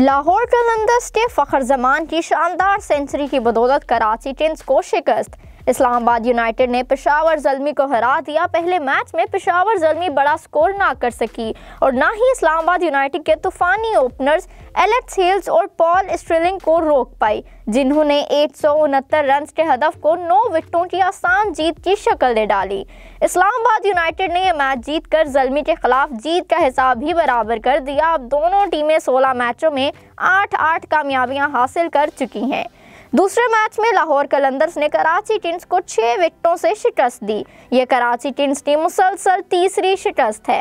लाहौर कलंदर्स के फ़खर जमान की शानदार सेंचुरी की बदौलत कराची टेंस को शिकस्त। इस्लामाबाद यूनाइटेड ने पेशावर जलमी को हरा दिया। पहले मैच में पेशावर जलमी बड़ा स्कोर ना कर सकी और ना ही इस्लामाबाद यूनाइटेड के तूफानी ओपनर्स एलेक्स हिल्स और पॉल स्ट्रिलिंग को रोक पाई, जिन्होंने एक सौ उनहत्तर रन के हदफ को नौ विकटों की आसान जीत की शक्ल दे डाली। इस्लामाबाद यूनाइटेड ने यह मैच जीतकर जलमी के खिलाफ जीत का हिसाब भी बराबर कर दिया। अब दोनों टीमें 16 मैचों में आठ आठ कामयाबियाँ हासिल कर चुकी हैं। दूसरे मैच में लाहौर कलंदर्स ने कराची किंग्स को छह विकेटों से शिकस्त दी। ये कराची किंग्स की मुसलसल तीसरी शिकस्त है।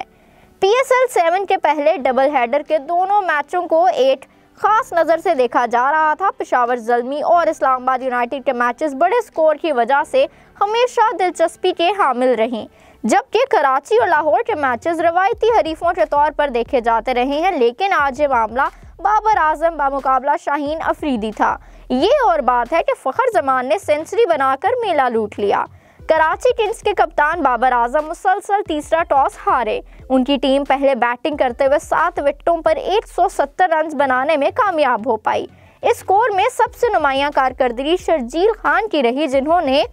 पीएसएल सेवन के पहले डबल हेडर के दोनों मैचों को एक खास नज़र से देखा जा रहा था। पेशावर जलमी और इस्लामाबाद यूनाइटेड के मैचेस बड़े स्कोर की वजह से हमेशा दिलचस्पी के हामिल रहे, जबकि कराची और लाहौर के मैचेस रवायती हरीफों के तौर पर देखे जाते रहे हैं, लेकिन आज ये मामला बाबर आज़म बामुकाबला शाहीन अफरीदी था। ये और बात है कि फ़खर जमान ने सेंचुरी बनाकर मेला लूट लिया। कराची किंग्स के कप्तान बाबर आज़म मुसलसल तीसरा टॉस हारे। उनकी टीम पहले बैटिंग करते हुए सात विकेटों पर 170 रन बनाने में कामयाब हो पाई। इस स्कोर में सबसे नुमाया कारकर्दगी शर्जील खान की रही, जिन्होंने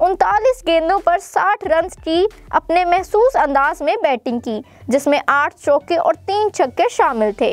उनतालीस गेंदों पर 60 रन की अपने महसूस अंदाज में बैटिंग की, जिसमें आठ चौके और तीन छक्के शामिल थे।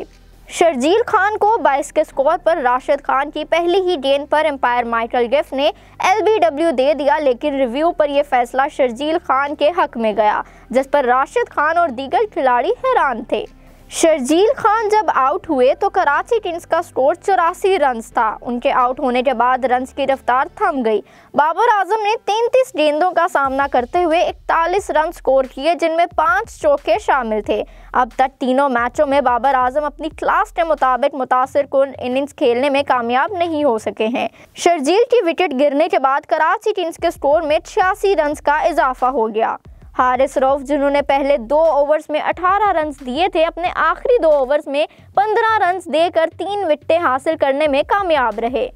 शर्जील खान को 22 के स्कोर पर राशिद खान की पहली ही गेंद पर एम्पायर माइकल गिफ ने एलबीडब्ल्यू दे दिया, लेकिन रिव्यू पर यह फैसला शर्जील खान के हक में गया, जिस पर राशिद खान और दीगर खिलाड़ी हैरान थे। शर्जील खान जब आउट हुए तो कराची किंग्स का स्कोर चौरासी रन था। उनके आउट होने के बाद रन की रफ्तार थम गई। बाबर आज़म ने 33 गेंदों का सामना करते हुए 41 रन स्कोर किए, जिनमें पाँच चौके शामिल थे। अब तक तीनों मैचों में बाबर आज़म अपनी क्लास के मुताबिक मुतासर कन इनिंग्स खेलने में कामयाब नहीं हो सके हैं। शर्जील की विकेट गिरने के बाद कराची किंग्स के स्कोर में छियासी रन का इजाफा हो गया। हारिस रऊफ जिन्होंने पहले दो ओवर्स में 18 रन दिए थे, अपने आखिरी दो ओवर्स में 15 रन देकर तीन विकटे हासिल करने में कामयाब रहे।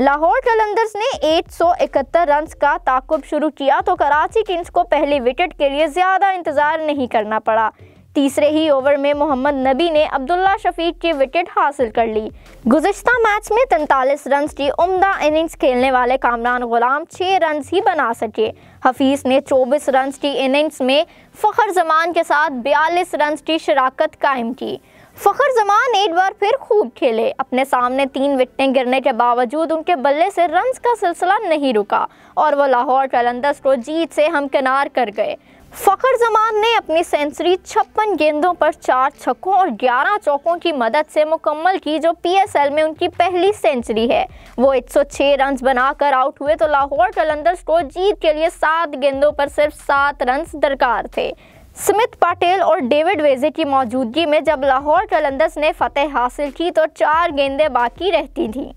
लाहौर कलंदर्स ने एक रन का ताकुब शुरू किया तो कराची किंग्स को पहले विकेट के लिए ज़्यादा इंतज़ार नहीं करना पड़ा। तीसरे ही ओवर में मोहम्मद नबी ने अब्दुल्ला शफीक की विकेट हासिल कर ली। गुजशत मैच में तैंतालीस रन की उम्दा इनिंग्स खेलने वाले कामरान गुलाम छः रन ही बना सके। हफीज़ ने 24 रन की इनिंग्स में फ़खर जमान के साथ 42 रन की शराकत कायम की। फ़खर जमान एक बार फिर खूब खेले। अपने सामने तीन विकटें गिरने के बावजूद उनके बल्ले से रन्स का सिलसिला नहीं रुका और वो लाहौर कलंदर्स को जीत से हमकिनार कर गए। फ़खर जमान ने अपनी सेंचुरी छप्पन गेंदों पर चार छक्कों और 11 चौकों की मदद से मुकम्मल की जो पीएसएल में उनकी पहली सेंचुरी है। वो 106 रन बनाकर आउट हुए तो लाहौर कलंदर्स को जीत के लिए सात गेंदों पर सिर्फ़ सात रन दरकार थे। स्मिथ पाटेल और डेविड वेजे की मौजूदगी में जब लाहौर कलंदर्स ने फतेह हासिल की तो चार गेंदें बाकी रहती थीं।